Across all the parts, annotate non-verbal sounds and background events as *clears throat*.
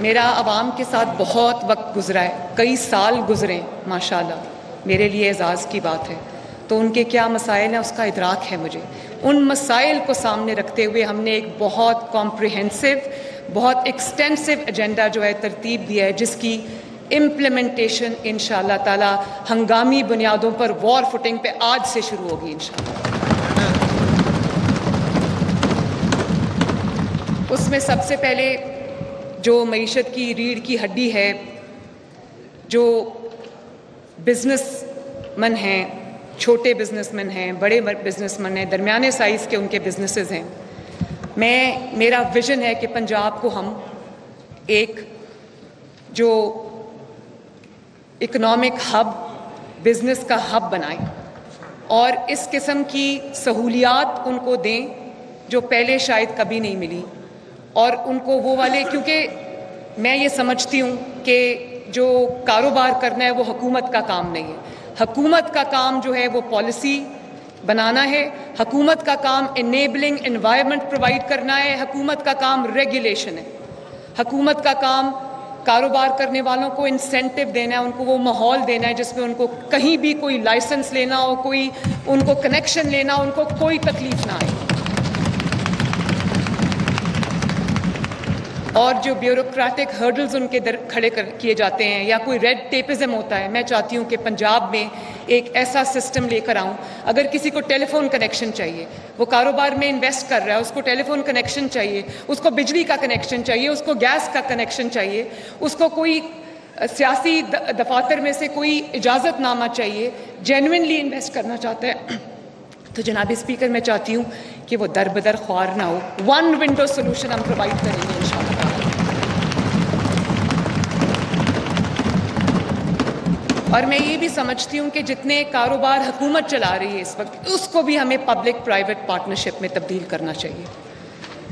मेरा आवाम के साथ बहुत वक्त गुजरा है, कई साल गुजरे, माशाल्लाह। मेरे लिए एजाज़ की बात है। तो उनके क्या मसाइल हैं, उसका इदराक है मुझे। उन मसाइल को सामने रखते हुए हमने एक बहुत कॉम्प्रिहेंसिव बहुत एक्सटेंसिव एजेंडा जो है, तरतीब दिया है, जिसकी इम्प्लीमेंटेशन इन ताला, हंगामी बुनियादों पर वॉर फुटिंग पे आज से शुरू होगी इन उसमें सबसे पहले जो मीशत की रीढ़ की हड्डी है, जो बिज़नेस मन हैं, छोटे बिजनेसमैन हैं, बड़े बिजनेसमैन हैं, दरमियाने साइज़ के उनके बिजनेसेस हैं। मैं, मेरा विजन है कि पंजाब को हम एक जो इकोनॉमिक हब बिज़नेस का हब बनाएँ और इस किस्म की सहूलियात उनको दें जो पहले शायद कभी नहीं मिली। और उनको वो वाले, क्योंकि मैं ये समझती हूँ कि जो कारोबार करना है वो हकूमत का काम नहीं है। हकूमत का काम जो है वो पॉलिसी बनाना है। हकूमत का काम इनेबलिंग इन्वायरमेंट प्रोवाइड करना है। हुकूमत का काम रेगुलेशन है। हकूमत का काम कारोबार करने वालों को इंसेंटिव देना है, उनको वो माहौल देना है जिसमें उनको कहीं भी कोई लाइसेंस लेना हो, कोई उनको कनेक्शन लेना उनको कोई तकलीफ़ ना आए। और जो ब्यूरोक्रेटिक हर्डल्स उनके दर खड़े कर, किए जाते हैं, या कोई रेड टेपिज्म होता है, मैं चाहती हूँ कि पंजाब में एक ऐसा सिस्टम लेकर आऊँ। अगर किसी को टेलीफोन कनेक्शन चाहिए, वो कारोबार में इन्वेस्ट कर रहा है, उसको टेलीफोन कनेक्शन चाहिए, उसको बिजली का कनेक्शन चाहिए, उसको गैस का कनेक्शन चाहिए, उसको कोई सियासी दफातर में से कोई इजाज़त नामा चाहिए जेनविनली इन्वेस्ट करना चाहता है *clears throat* तो जनाब स्पीकर मैं चाहती हूँ कि वो दर बदर ख्वार ना हो। वन विंडो सोल्यूशन हम प्रोवाइड करेंगे इन और मैं ये भी समझती हूँ कि जितने कारोबार हुकूमत चला रही है इस वक्त, उसको भी हमें पब्लिक प्राइवेट पार्टनरशिप में तब्दील करना चाहिए।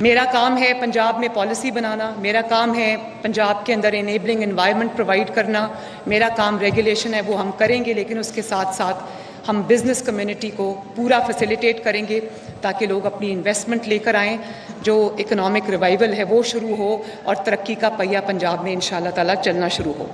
मेरा काम है पंजाब में पॉलिसी बनाना, मेरा काम है पंजाब के अंदर इनेबलिंग इन्वायरमेंट प्रोवाइड करना, मेरा काम रेगुलेशन है, वो हम करेंगे, लेकिन उसके साथ साथ हम बिज़नेस कम्युनिटी को पूरा फैसिलिटेट करेंगे, ताकि लोग अपनी इन्वेस्टमेंट लेकर आएँ, जो इकोनॉमिक रिवाइवल है, वो शुरू हो और तरक्की का पहिया पंजाब में इन ताला चलना शुरू हो।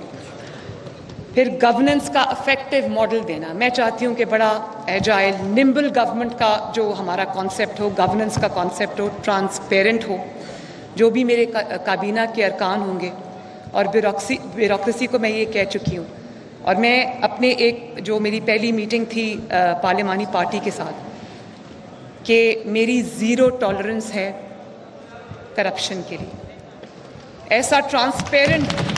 फिर गवर्नेंस का इफ़ेक्टिव मॉडल देना। मैं चाहती हूँ कि बड़ा एजाइल निम्बल गवर्नमेंट का जो हमारा कॉन्सेप्ट हो गवर्नेंस का कॉन्सेप्ट हो ट्रांसपेरेंट हो, जो भी मेरे काबीना के अरकान होंगे। और ब्यूरोक्सी ब्यूरोक्रेसी को मैं ये कह चुकी हूँ। और मैं अपने एक, जो मेरी पहली मीटिंग थी पार्लियामानी पार्टी के साथ, कि मेरी ज़ीरो टॉलरेंस है करप्शन के लिए। ऐसा ट्रांसपेरेंट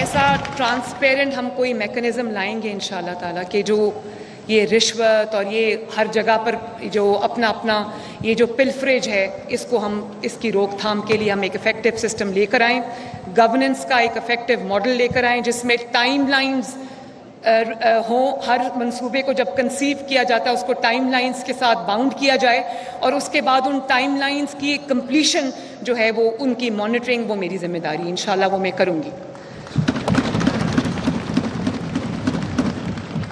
ऐसा ट्रांसपेरेंट हम कोई मैकेनिज़्म लाएँगे इन ताला कि जो ये रिश्वत और ये हर जगह पर जो अपना अपना ये जो पिलफ्रेज है, इसको हम, इसकी रोकथाम के लिए हम एक इफ़ेक्टिव सिस्टम लेकर आएँ। गवर्नेंस का एक इफ़ेक्टिव मॉडल लेकर आएँ, जिसमें टाइम लाइन्स हों, हर मंसूबे को जब कंसीव किया जाता है, उसको टाइम लाइन्स के साथ बाउंड किया जाए और उसके बाद उन टाइम लाइन्स की कंप्लीशन जो है, वो उनकी मॉनिटरिंग वो मेरी ज़िम्मेदारी इन वो मैं करूँगी।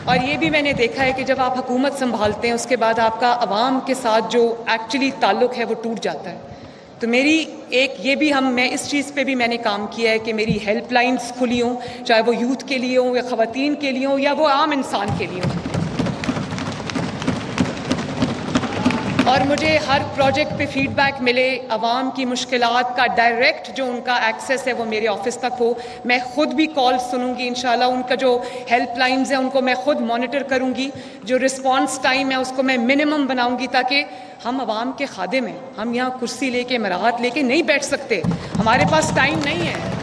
और ये भी मैंने देखा है कि जब आप हुकूमत संभालते हैं, उसके बाद आपका आवाम के साथ जो एक्चुअली ताल्लुक है, वो टूट जाता है। तो मेरी एक, ये भी हम, मैं इस चीज़ पे भी मैंने काम किया है कि मेरी हेल्पलाइंस खुली हों, चाहे वो यूथ के लिए हों या ख़वान के लिए हों या वो आम इंसान के लिए हों। और मुझे हर प्रोजेक्ट पे फीडबैक मिले, आवाम की मुश्किल का डायरेक्ट जो उनका एक्सेस है वो मेरे ऑफ़िस तक हो। मैं ख़ुद भी कॉल सुनूँगी इन उनका जो हेल्प लाइन्स है, उनको मैं ख़ुद मॉनिटर करूँगी। जो रिस्पॉन्स टाइम है, उसको मैं मिनिमम बनाऊँगी ताकि हम आवाम के खादे में हम यहाँ कुर्सी लेके मराहत लेके नहीं बैठ सकते। हमारे पास टाइम नहीं है।